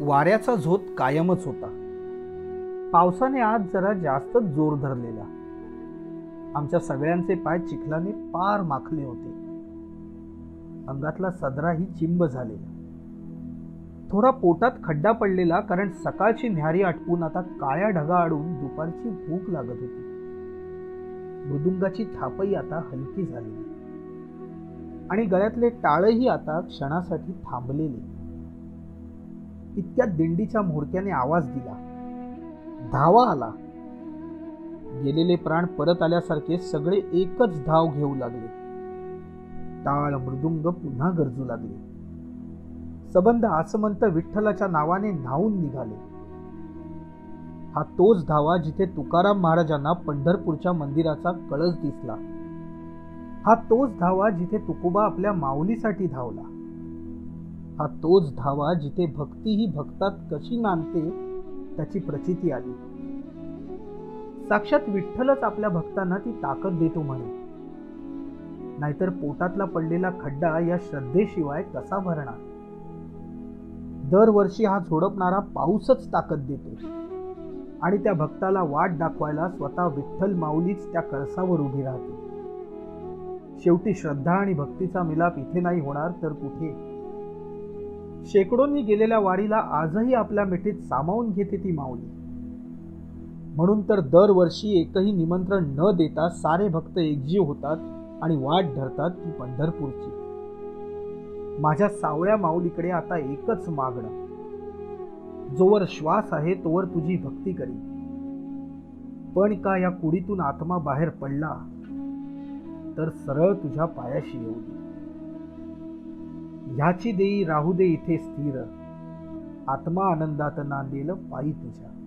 वाऱ्याचा झोत कायमच होता. पावसाने आज जरा जास्तच जोर धरलेला. आमच्या सगळ्यांचे पाय चिखलाने पार माखले होते. अंगातला सदराही चिंब झालेला. थोडा पोटात खड्डा पडलेला कारण सकाळची न्यारी आटपून आता काळ्या ढगा आडून दुपारची भूक लागत होती. मृदुंगाची थापही आता हलकी झाली. आणि गळ्यातले टाळही आता क्षणासाठी थांबलेले. इतक्या दिंडीच्या म्होरक्याने आवाज दिला. धावा आला. गेलेले प्राण परत आल्यासारखे सगळे एकच धाव घेऊ लागले. टाळ मृदुंग पुन्हा गरजू लागले. सबंध आसमंत विठ्ठलाच्या नावाने न्हावून निघाले. हा तोच धावा जिथे तुकाराम महाराजांना पंढरपूरच्या मंदिराचा कळस दिसला. हा तोच धावा जिथे तुकोबा आपल्या माऊलीसाठी धावला. हा तोच धावा जिथे भक्ती ही भक्तात कशी नांदते त्याची प्रचिती आली. साक्षात विठ्ठलच आपल्या भक्तांना ती ताकद देतो म्हणे. नाहीतर पोटातला पडलेला खड्डा या श्रद्धेशिवाय कसा भरणार? दरवर्षी हा झोडपणारा पाऊसच ताकद देतो. आणि त्या भक्ताला वाट दाखवायला स्वतः विठ्ठल माऊलीच त्या कळसावर उभी राहते. शेवटी श्रद्धा आणि भक्तीचा मिलाप इथे नाही होणार तर कुठे? शेकडोंनी गेलेल्या वारीला आजही आपल्या मिठीत सामावून घेते ती माऊली. म्हणून तर दरवर्षी एकही निमंत्रण न देता सारे भक्त एकजीव होतात आणि वाट धरतात ती पंढरपूरची. माझ्या सावळ्या माऊलीकडे आता एकच मागणं. जोवर श्वास आहे तोवर तुझी भक्ती करी. पण का या कुडीतून आत्मा बाहेर पडला? तर सरळ तुझ्या पायाशी येऊ दे. ह्याची देई राहू दे इथे स्थिर. आत्मा आनंदात नांदेल पायी तुझ्या.